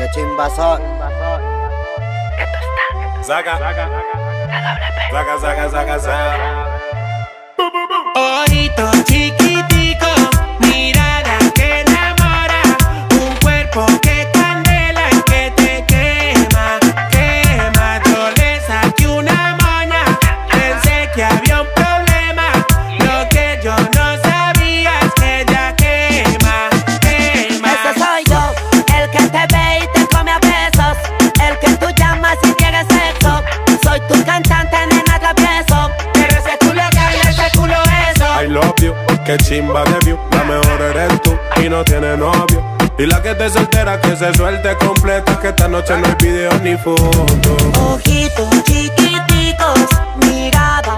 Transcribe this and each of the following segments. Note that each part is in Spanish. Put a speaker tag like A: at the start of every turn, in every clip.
A: Qué chimba soy.
B: Saca, saca, saca, saca, saca, saca.
C: Ojito chiquitico, que
B: chimba de view. La mejor eres tú y no tiene novio. Y la que te soltera que se suelte completa. Que esta noche no hay video ni foto.
D: Ojitos chiquiticos, mirada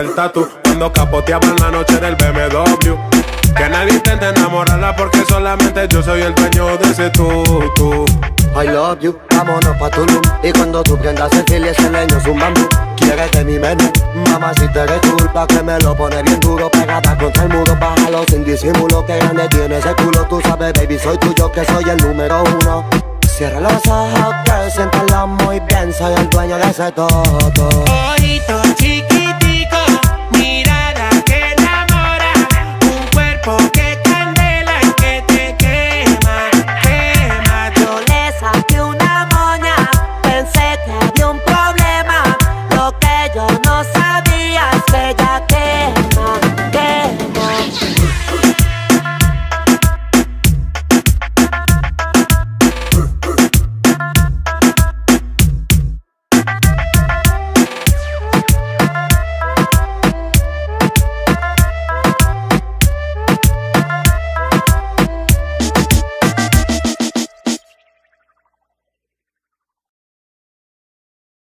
C: el
B: tatu. Cuando capoteaban la noche del BMW Que nadie intente enamorarla porque solamente yo soy el dueño de ese tutu
A: I love you, vámonos pa' Tulum. Y cuando tú prendas el fil y ese leño es un bambú Quieres de mi menú, mamá si te eres culpa Que me lo pone bien duro, pegada contra el muro. Bájalo sin disimulo, que grande tiene ese culo. Tú sabes baby, soy tuyo, que soy el número uno. Cierra los ojos, que siéntalo muy bien Soy el dueño de ese todo
C: Ojito. yo no sabía.